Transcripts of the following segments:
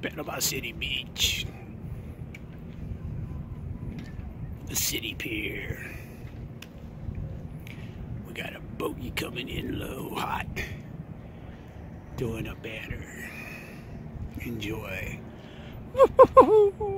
Panama City Beach. The city pier. We got a bogey coming in low, hot. Doing a banner. Enjoy.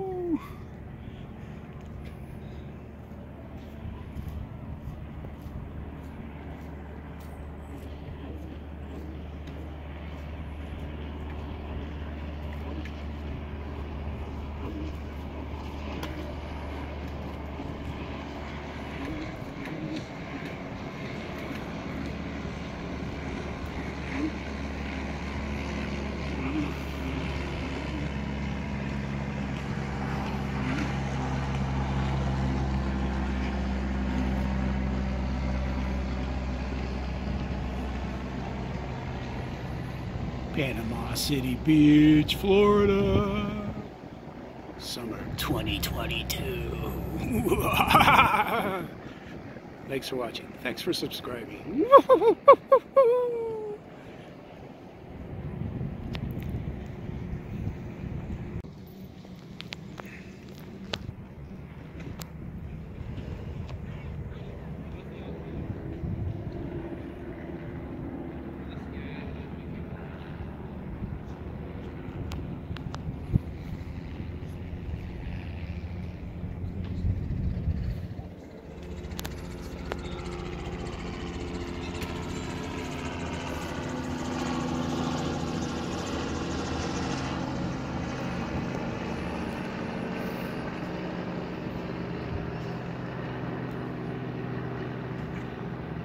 Panama City Beach, Florida. Summer 2022. Thanks for watching. Thanks for subscribing.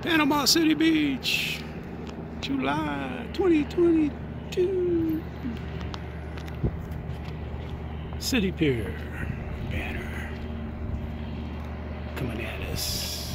Panama City Beach, July 2022. City Pier banner coming at us.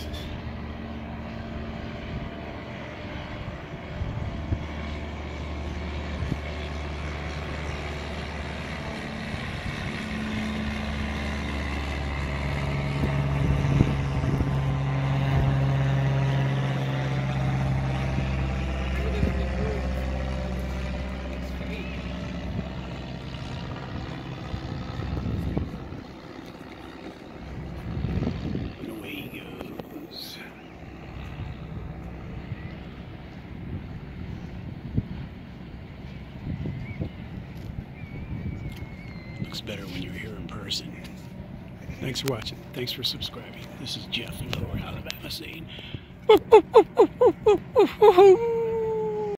looks better when you're here in person. Thanks for watching. Thanks for subscribing. This is Jeff in Lower Alabama saying,